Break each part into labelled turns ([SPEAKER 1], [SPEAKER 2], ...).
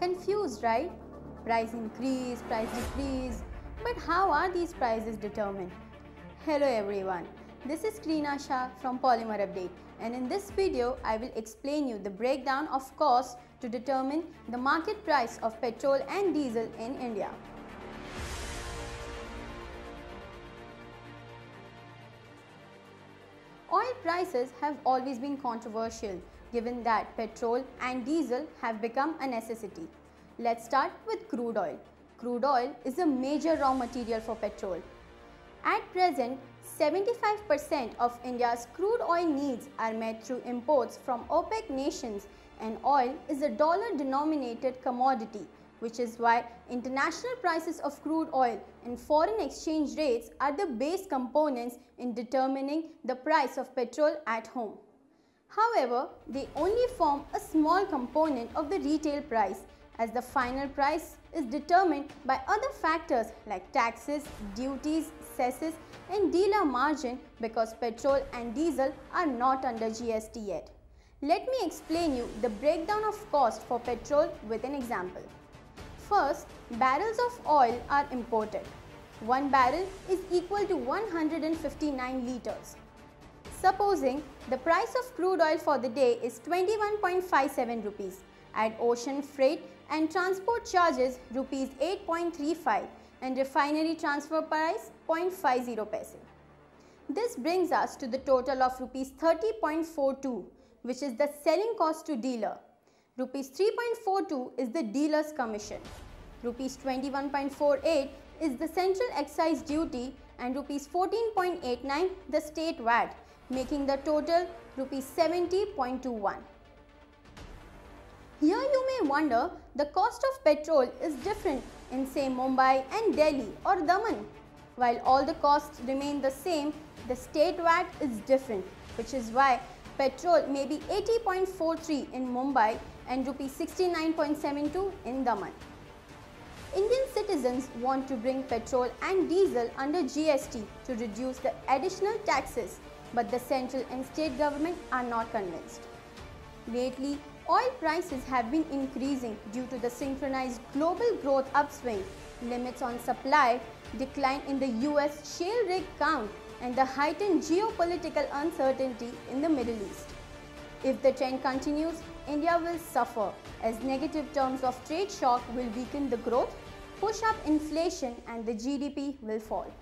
[SPEAKER 1] confused, right? Price increase, price decrease. But how are these prices determined? Hello everyone. This is Krina Shah from Polymer Update and in this video I will explain you the breakdown of costs to determine the market price of petrol and diesel in India. Oil prices have always been controversial given that petrol and diesel have become a necessity. Let's start with crude oil. Crude oil is a major raw material for petrol. At present, 75% of India's crude oil needs are met through imports from OPEC nations and oil is a dollar denominated commodity which is why international prices of crude oil and foreign exchange rates are the base components in determining the price of petrol at home. However, they only form a small component of the retail price as the final price is determined by other factors like taxes, duties, cesses and dealer margin because petrol and diesel are not under GST yet. Let me explain you the breakdown of cost for petrol with an example. First, barrels of oil are imported. One barrel is equal to 159 liters. Supposing the price of crude oil for the day is 21.57 rupees. Add ocean freight and transport charges rupees 8.35 and refinery transfer price 0.50 paise. This brings us to the total of rupees 30.42 which is the selling cost to dealer Rupees 3.42 is the dealer's commission. Rupees 21.48 is the central excise duty and rupees 14.89 the state VAT making the total rupees 70.21. Here you may wonder the cost of petrol is different in say Mumbai and Delhi or Daman. While all the costs remain the same, the state VAT is different which is why petrol may be 80.43 in Mumbai and rupees 69.72 in Daman. Indian citizens want to bring petrol and diesel under GST to reduce the additional taxes but the central and state government are not convinced. Lately, oil prices have been increasing due to the synchronized global growth upswing, limits on supply, decline in the US shale rig count and the heightened geopolitical uncertainty in the Middle East. If the trend continues, India will suffer as negative terms of trade shock will weaken the growth, push up inflation and the GDP will fall.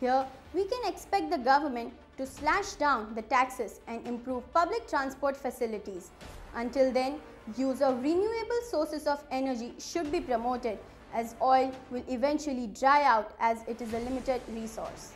[SPEAKER 1] Here, we can expect the government to slash down the taxes and improve public transport facilities. Until then, use of renewable sources of energy should be promoted as oil will eventually dry out as it is a limited resource.